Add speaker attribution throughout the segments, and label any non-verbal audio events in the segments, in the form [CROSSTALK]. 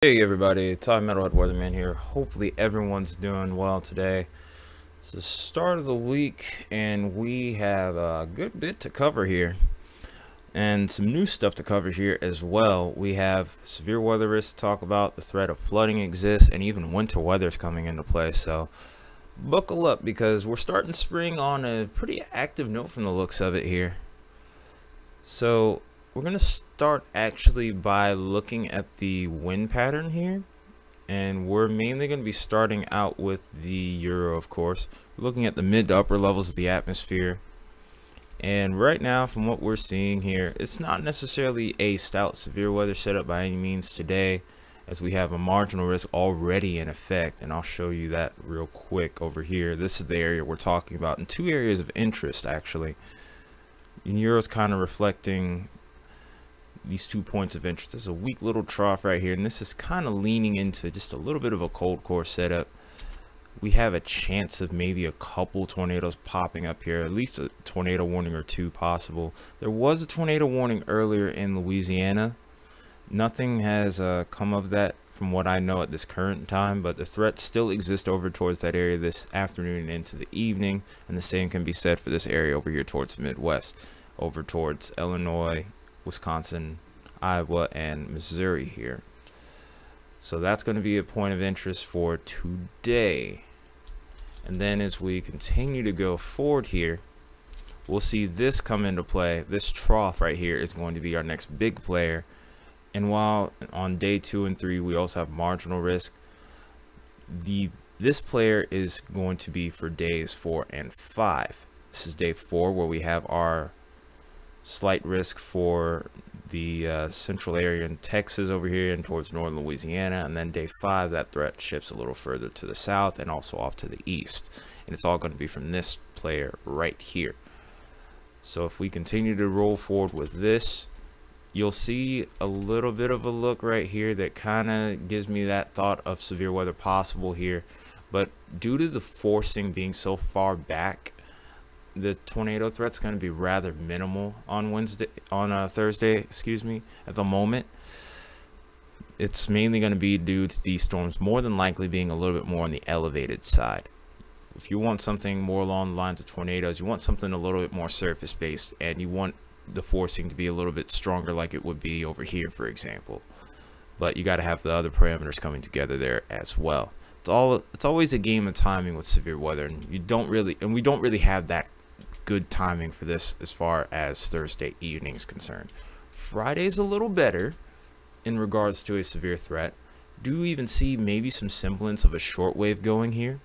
Speaker 1: Hey everybody, Tai Metalhead Weatherman here. Hopefully everyone's doing well today. It's the start of the week and we have a good bit to cover here. And some new stuff to cover here as well. We have severe weather risks to talk about, the threat of flooding exists, and even winter weather is coming into play. So buckle up because we're starting spring on a pretty active note from the looks of it here. So we're going to start actually by looking at the wind pattern here. And we're mainly going to be starting out with the Euro, of course. We're looking at the mid to upper levels of the atmosphere. And right now, from what we're seeing here, it's not necessarily a stout severe weather setup by any means today, as we have a marginal risk already in effect. And I'll show you that real quick over here. This is the area we're talking about, and two areas of interest, actually. And Euro's kind of reflecting these two points of interest. There's a weak little trough right here, and this is kind of leaning into just a little bit of a cold core setup. We have a chance of maybe a couple tornadoes popping up here, at least a tornado warning or two possible. There was a tornado warning earlier in Louisiana. Nothing has uh, come of that from what I know at this current time, but the threats still exist over towards that area this afternoon and into the evening, and the same can be said for this area over here towards the Midwest, over towards Illinois, Wisconsin, Iowa, and Missouri here. So that's going to be a point of interest for today. And then as we continue to go forward here, we'll see this come into play. This trough right here is going to be our next big player. And while on day two and three, we also have marginal risk, the this player is going to be for days four and five. This is day four where we have our slight risk for the uh, central area in Texas over here and towards northern Louisiana. And then day five, that threat shifts a little further to the south and also off to the east. And it's all going to be from this player right here. So if we continue to roll forward with this, you'll see a little bit of a look right here that kind of gives me that thought of severe weather possible here. But due to the forcing being so far back, the tornado threat's going to be rather minimal on Wednesday, on uh, Thursday, excuse me, at the moment. It's mainly going to be due to these storms more than likely being a little bit more on the elevated side. If you want something more along the lines of tornadoes, you want something a little bit more surface based and you want the forcing to be a little bit stronger like it would be over here, for example. But you got to have the other parameters coming together there as well. It's all it's always a game of timing with severe weather and you don't really and we don't really have that good timing for this as far as Thursday evening is concerned. Friday's a little better in regards to a severe threat. Do even see maybe some semblance of a shortwave going here,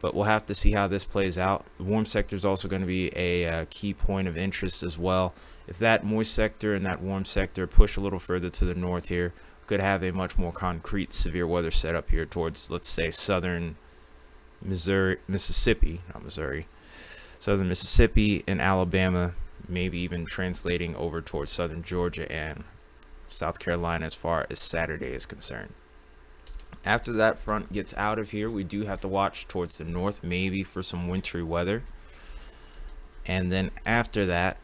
Speaker 1: but we'll have to see how this plays out. The warm sector is also going to be a uh, key point of interest as well. If that moist sector and that warm sector push a little further to the north here, could have a much more concrete severe weather setup here towards, let's say, southern Missouri, Mississippi, not Missouri, southern Mississippi and Alabama, maybe even translating over towards southern Georgia and South Carolina as far as Saturday is concerned. After that front gets out of here, we do have to watch towards the north, maybe for some wintry weather. And then after that,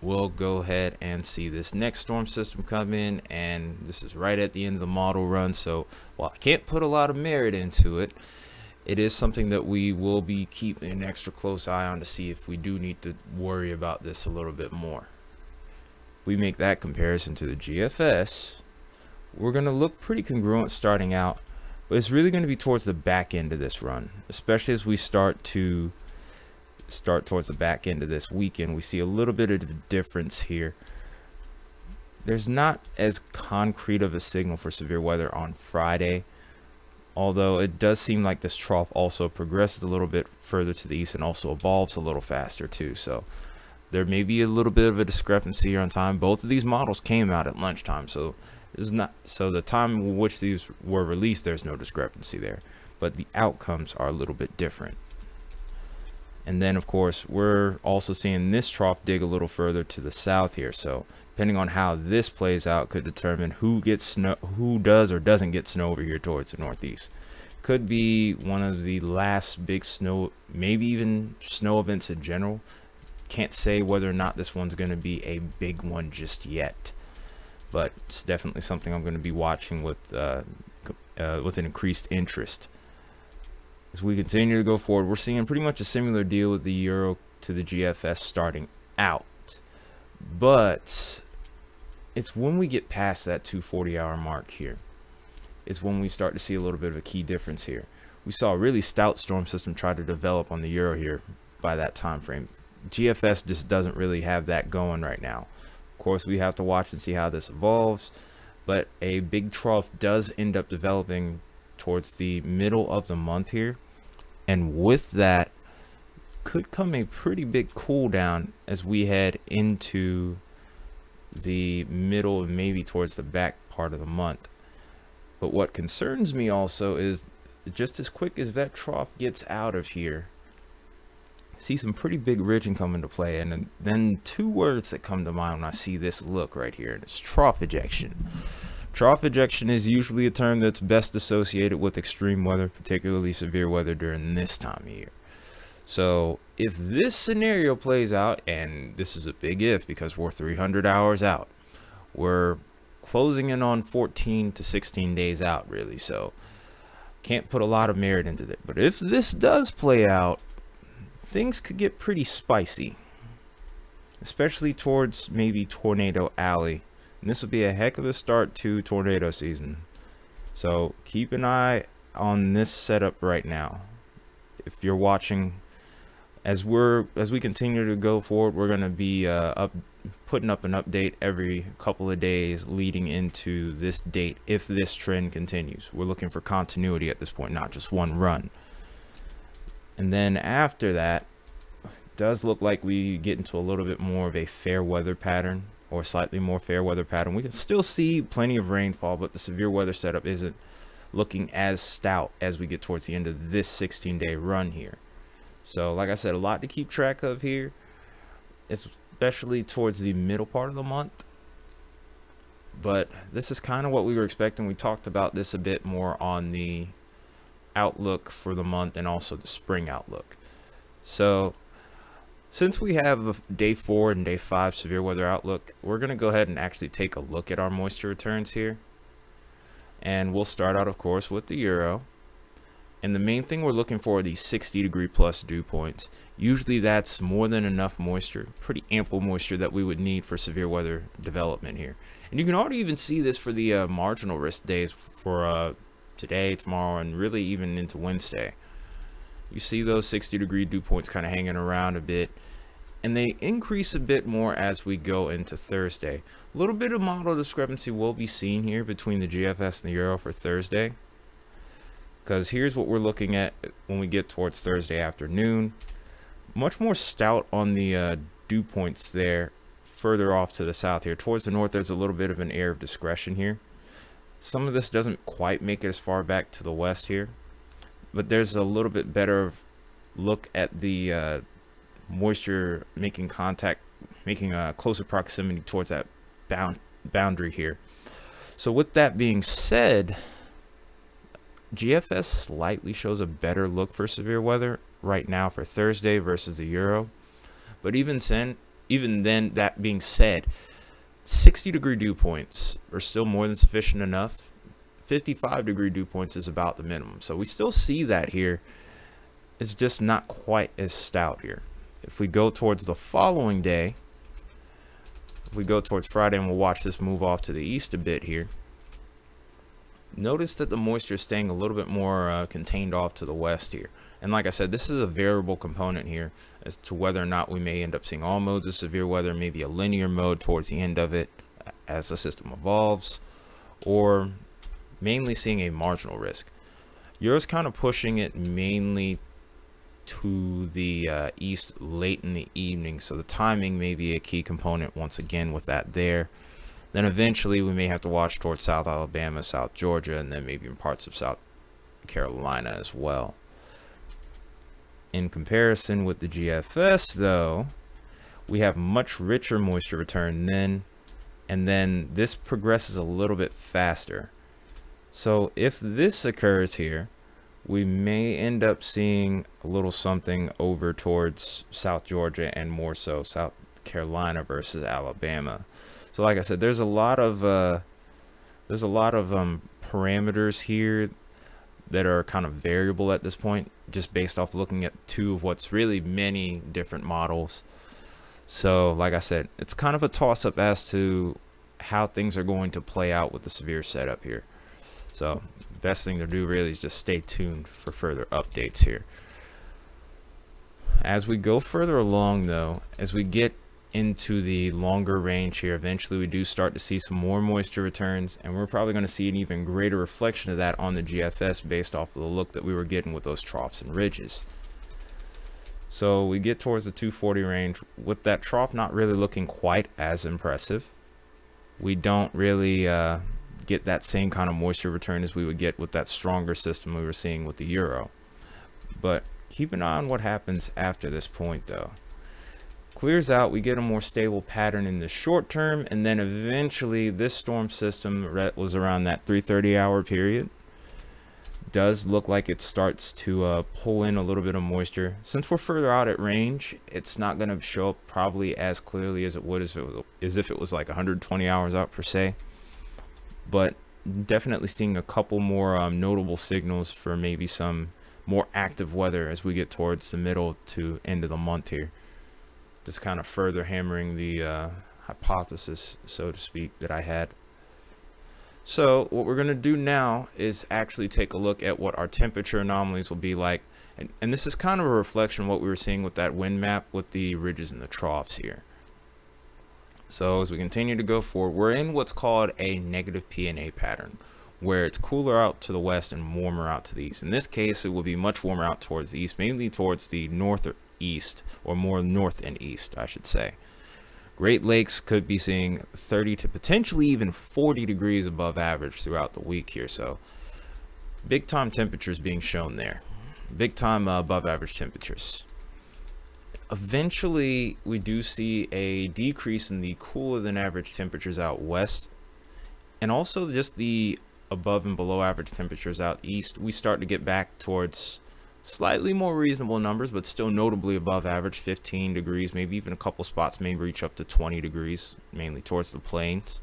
Speaker 1: we'll go ahead and see this next storm system come in. And this is right at the end of the model run. So while I can't put a lot of merit into it, it is something that we will be keeping an extra close eye on to see if we do need to worry about this a little bit more. If we make that comparison to the GFS, we're going to look pretty congruent starting out, but it's really going to be towards the back end of this run, especially as we start to start towards the back end of this weekend. We see a little bit of a difference here. There's not as concrete of a signal for severe weather on Friday although it does seem like this trough also progresses a little bit further to the east and also evolves a little faster too. So there may be a little bit of a discrepancy here on time. Both of these models came out at lunchtime so it's not so the time which these were released there's no discrepancy there. But the outcomes are a little bit different. And then of course we're also seeing this trough dig a little further to the south here. So depending on how this plays out could determine who gets snow who does or doesn't get snow over here towards the northeast. Could be one of the last big snow maybe even snow events in general. Can't say whether or not this one's going to be a big one just yet but it's definitely something I'm going to be watching with uh, uh, with an increased interest. As we continue to go forward, we're seeing pretty much a similar deal with the euro to the GFS starting out, but it's when we get past that 240 hour mark here, it's when we start to see a little bit of a key difference here. We saw a really stout storm system try to develop on the euro here by that time frame. GFS just doesn't really have that going right now. Of course, we have to watch and see how this evolves, but a big trough does end up developing towards the middle of the month here. And with that could come a pretty big cool down as we head into the middle and maybe towards the back part of the month. But what concerns me also is just as quick as that trough gets out of here, see some pretty big ridging come into play. And then two words that come to mind when I see this look right here, and it's trough ejection. Trough ejection is usually a term that's best associated with extreme weather, particularly severe weather during this time of year. So if this scenario plays out, and this is a big if because we're 300 hours out, we're closing in on 14 to 16 days out really so can't put a lot of merit into it. But if this does play out things could get pretty spicy especially towards maybe tornado alley. And this will be a heck of a start to tornado season. So keep an eye on this setup right now. If you're watching as we're as we continue to go forward we're going to be uh, up putting up an update every couple of days leading into this date if this trend continues. We're looking for continuity at this point not just one run. And then after that does look like we get into a little bit more of a fair weather pattern or slightly more fair weather pattern. We can still see plenty of rainfall but the severe weather setup isn't looking as stout as we get towards the end of this 16 day run here so like I said, a lot to keep track of here, especially towards the middle part of the month. But this is kind of what we were expecting. We talked about this a bit more on the outlook for the month and also the spring outlook. So since we have day four and day five severe weather outlook, we're going to go ahead and actually take a look at our moisture returns here. And we'll start out, of course, with the Euro. And the main thing we're looking for are these 60 degree plus dew points. Usually that's more than enough moisture, pretty ample moisture that we would need for severe weather development here. And you can already even see this for the uh, marginal risk days for uh, today, tomorrow, and really even into Wednesday. You see those 60 degree dew points kind of hanging around a bit. And they increase a bit more as we go into Thursday. A little bit of model discrepancy will be seen here between the GFS and the Euro for Thursday because here's what we're looking at when we get towards Thursday afternoon. Much more stout on the uh, dew points there further off to the south here. Towards the north, there's a little bit of an air of discretion here. Some of this doesn't quite make it as far back to the west here, but there's a little bit better look at the uh, moisture making contact, making a closer proximity towards that bound boundary here. So with that being said, GFS slightly shows a better look for severe weather right now for Thursday versus the Euro. But even then, even then, that being said, 60 degree dew points are still more than sufficient enough. 55 degree dew points is about the minimum. So we still see that here. It's just not quite as stout here. If we go towards the following day, if we go towards Friday and we'll watch this move off to the east a bit here notice that the moisture is staying a little bit more uh, contained off to the west here. And like I said, this is a variable component here as to whether or not we may end up seeing all modes of severe weather, maybe a linear mode towards the end of it as the system evolves, or mainly seeing a marginal risk. Euro's kind of pushing it mainly to the uh, east late in the evening, so the timing may be a key component once again with that there. Then eventually we may have to watch towards South Alabama, South Georgia, and then maybe in parts of South Carolina as well. In comparison with the GFS though, we have much richer moisture return then, and then this progresses a little bit faster. So if this occurs here, we may end up seeing a little something over towards South Georgia and more so South Carolina versus Alabama. So like I said, there's a lot of uh, there's a lot of um, parameters here that are kind of variable at this point, just based off looking at two of what's really many different models. So like I said, it's kind of a toss up as to how things are going to play out with the severe setup here. So best thing to do really is just stay tuned for further updates here. As we go further along though, as we get into the longer range here, eventually we do start to see some more moisture returns and we're probably going to see an even greater reflection of that on the GFS based off of the look that we were getting with those troughs and ridges. So we get towards the 240 range with that trough not really looking quite as impressive. We don't really uh, get that same kind of moisture return as we would get with that stronger system we were seeing with the Euro. But keep an eye on what happens after this point though clears out, we get a more stable pattern in the short term, and then eventually this storm system was around that 330 hour period. Does look like it starts to uh, pull in a little bit of moisture. Since we're further out at range, it's not going to show up probably as clearly as it would as, it was, as if it was like 120 hours out per se. But definitely seeing a couple more um, notable signals for maybe some more active weather as we get towards the middle to end of the month here just kind of further hammering the uh, hypothesis, so to speak, that I had. So what we're going to do now is actually take a look at what our temperature anomalies will be like. And, and this is kind of a reflection of what we were seeing with that wind map with the ridges and the troughs here. So as we continue to go forward, we're in what's called a negative PNA pattern, where it's cooler out to the west and warmer out to the east. In this case, it will be much warmer out towards the east, mainly towards the north east, or more north and east, I should say. Great Lakes could be seeing 30 to potentially even 40 degrees above average throughout the week here. So big time temperatures being shown there. Big time uh, above average temperatures. Eventually, we do see a decrease in the cooler than average temperatures out west. And also just the above and below average temperatures out east. We start to get back towards slightly more reasonable numbers, but still notably above average, 15 degrees, maybe even a couple spots may reach up to 20 degrees, mainly towards the plains.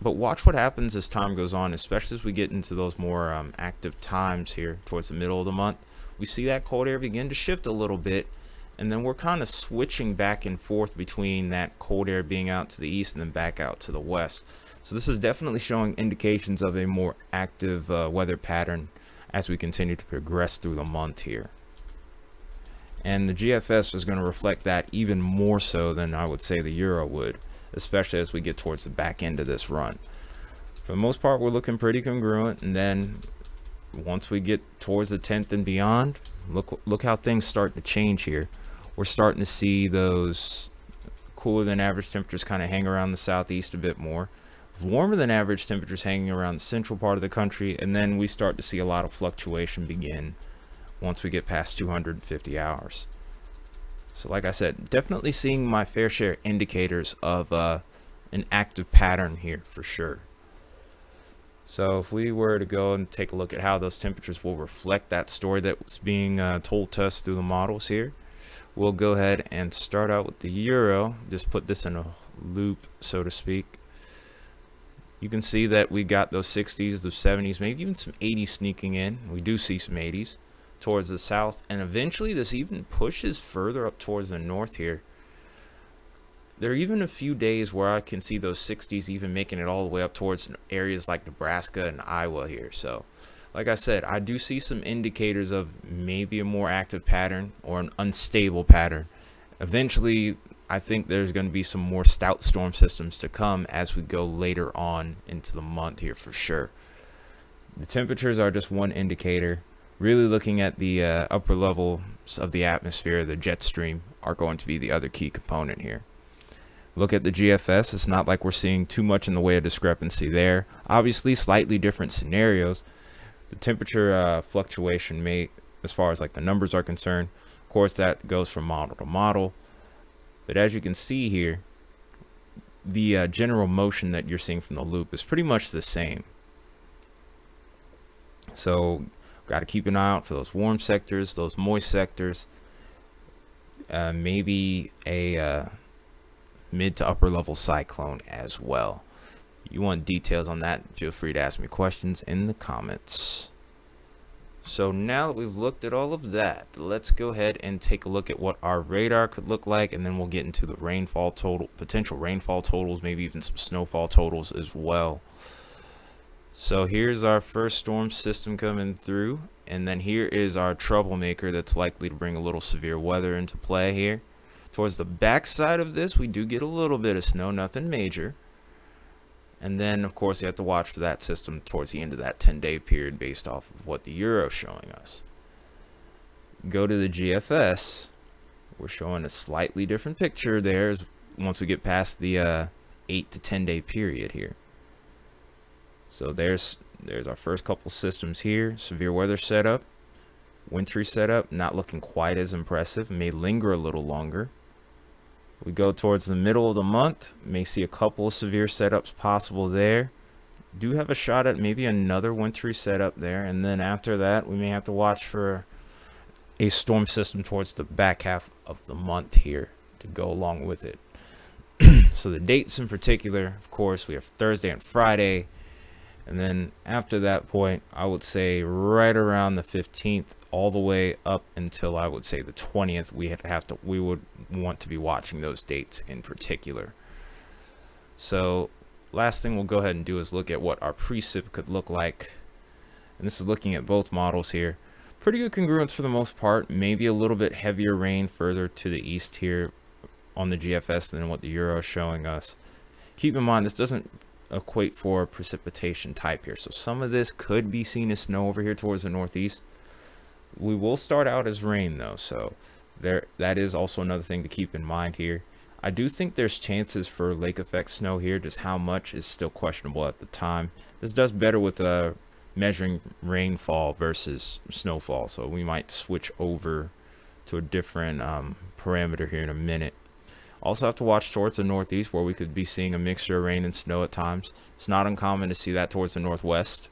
Speaker 1: But watch what happens as time goes on, especially as we get into those more um, active times here towards the middle of the month. We see that cold air begin to shift a little bit, and then we're kind of switching back and forth between that cold air being out to the east and then back out to the west. So this is definitely showing indications of a more active uh, weather pattern as we continue to progress through the month here. And the GFS is going to reflect that even more so than I would say the Euro would, especially as we get towards the back end of this run. For the most part, we're looking pretty congruent. And then once we get towards the 10th and beyond, look, look how things start to change here. We're starting to see those cooler than average temperatures kind of hang around the southeast a bit more warmer than average temperatures hanging around the central part of the country, and then we start to see a lot of fluctuation begin once we get past 250 hours. So like I said, definitely seeing my fair share indicators of uh, an active pattern here for sure. So if we were to go and take a look at how those temperatures will reflect that story that was being uh, told to us through the models here, we'll go ahead and start out with the Euro. Just put this in a loop, so to speak you can see that we got those 60s, those 70s, maybe even some 80s sneaking in. We do see some 80s towards the south. And eventually this even pushes further up towards the north here. There are even a few days where I can see those 60s even making it all the way up towards areas like Nebraska and Iowa here. So, like I said, I do see some indicators of maybe a more active pattern or an unstable pattern. Eventually, I think there's going to be some more stout storm systems to come as we go later on into the month here for sure. The temperatures are just one indicator. Really looking at the uh, upper levels of the atmosphere, the jet stream, are going to be the other key component here. Look at the GFS. It's not like we're seeing too much in the way of discrepancy there. Obviously, slightly different scenarios. The temperature uh, fluctuation may, as far as like the numbers are concerned, of course, that goes from model to model. But as you can see here, the uh, general motion that you're seeing from the loop is pretty much the same. So got to keep an eye out for those warm sectors, those moist sectors. Uh, maybe a uh, mid to upper level cyclone as well. You want details on that, feel free to ask me questions in the comments. So now that we've looked at all of that, let's go ahead and take a look at what our radar could look like, and then we'll get into the rainfall total, potential rainfall totals, maybe even some snowfall totals as well. So here's our first storm system coming through, and then here is our troublemaker that's likely to bring a little severe weather into play here. Towards the back side of this, we do get a little bit of snow, nothing major. And then, of course, you have to watch for that system towards the end of that 10-day period based off of what the Euro is showing us. Go to the GFS. We're showing a slightly different picture there once we get past the uh, 8 to 10-day period here. So there's there's our first couple systems here. Severe weather setup. Wintry setup, not looking quite as impressive. May linger a little longer. We go towards the middle of the month, may see a couple of severe setups possible there. Do have a shot at maybe another wintry setup there, and then after that, we may have to watch for a storm system towards the back half of the month here to go along with it. [CLEARS THROAT] so the dates in particular, of course, we have Thursday and Friday, and then after that point, I would say right around the 15th all the way up until I would say the 20th, we have to we would want to be watching those dates in particular. So last thing we'll go ahead and do is look at what our precip could look like. And this is looking at both models here. Pretty good congruence for the most part. Maybe a little bit heavier rain further to the east here on the GFS than what the Euro is showing us. Keep in mind, this doesn't equate for precipitation type here. So some of this could be seen as snow over here towards the northeast. We will start out as rain though, so there that is also another thing to keep in mind here. I do think there's chances for lake effect snow here, just how much is still questionable at the time. This does better with uh, measuring rainfall versus snowfall, so we might switch over to a different um, parameter here in a minute. Also have to watch towards the northeast where we could be seeing a mixture of rain and snow at times. It's not uncommon to see that towards the northwest.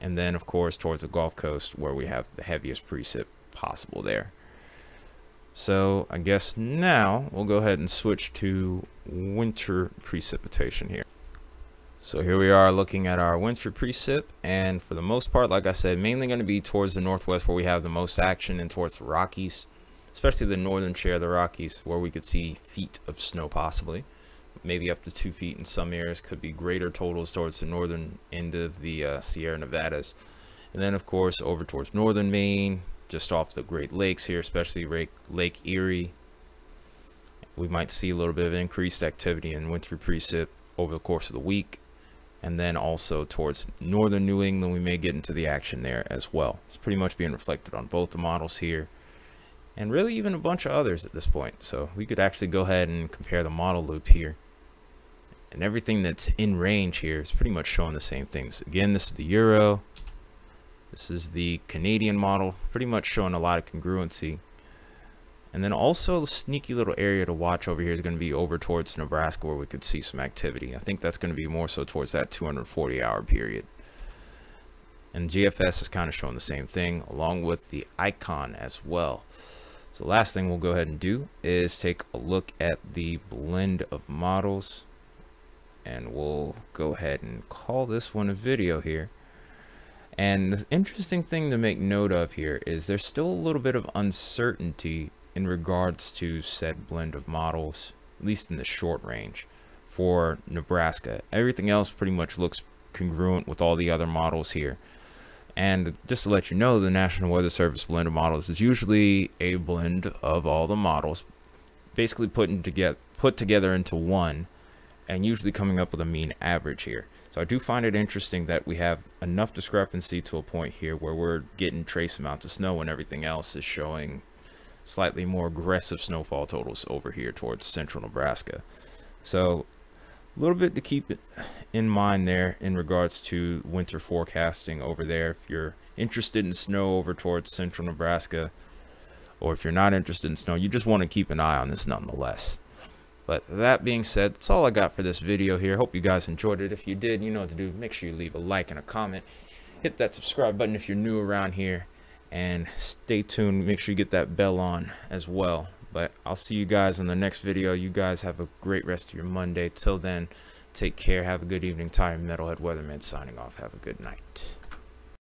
Speaker 1: And then, of course, towards the Gulf Coast where we have the heaviest precip possible there. So I guess now we'll go ahead and switch to winter precipitation here. So here we are looking at our winter precip and for the most part, like I said, mainly going to be towards the northwest where we have the most action and towards the Rockies especially the northern share of the Rockies where we could see feet of snow possibly. Maybe up to two feet in some areas. Could be greater totals towards the northern end of the uh, Sierra Nevadas. And then of course over towards northern Maine just off the Great Lakes here especially Lake, Lake Erie. We might see a little bit of increased activity in winter precip over the course of the week. And then also towards northern New England we may get into the action there as well. It's pretty much being reflected on both the models here and really even a bunch of others at this point. So we could actually go ahead and compare the model loop here. And everything that's in range here is pretty much showing the same things. Again, this is the Euro. This is the Canadian model, pretty much showing a lot of congruency. And then also the sneaky little area to watch over here is going to be over towards Nebraska where we could see some activity. I think that's going to be more so towards that 240 hour period. And GFS is kind of showing the same thing along with the icon as well. So last thing we'll go ahead and do is take a look at the blend of models and we'll go ahead and call this one a video here. And the interesting thing to make note of here is there's still a little bit of uncertainty in regards to said blend of models, at least in the short range for Nebraska. Everything else pretty much looks congruent with all the other models here. And just to let you know, the National Weather Service blend of models is usually a blend of all the models, basically putting together put together into one, and usually coming up with a mean average here. So I do find it interesting that we have enough discrepancy to a point here where we're getting trace amounts of snow and everything else is showing slightly more aggressive snowfall totals over here towards central Nebraska. So a little bit to keep in mind there in regards to winter forecasting over there. If you're interested in snow over towards central Nebraska or if you're not interested in snow you just want to keep an eye on this nonetheless. But that being said that's all I got for this video here. Hope you guys enjoyed it. If you did you know what to do. Make sure you leave a like and a comment. Hit that subscribe button if you're new around here. And stay tuned. Make sure you get that bell on as well But I'll see you guys in the next video. You guys have a great rest of your Monday. Till then, take care. Have a good evening. Tai Metalhead Weatherman signing off. Have a good night.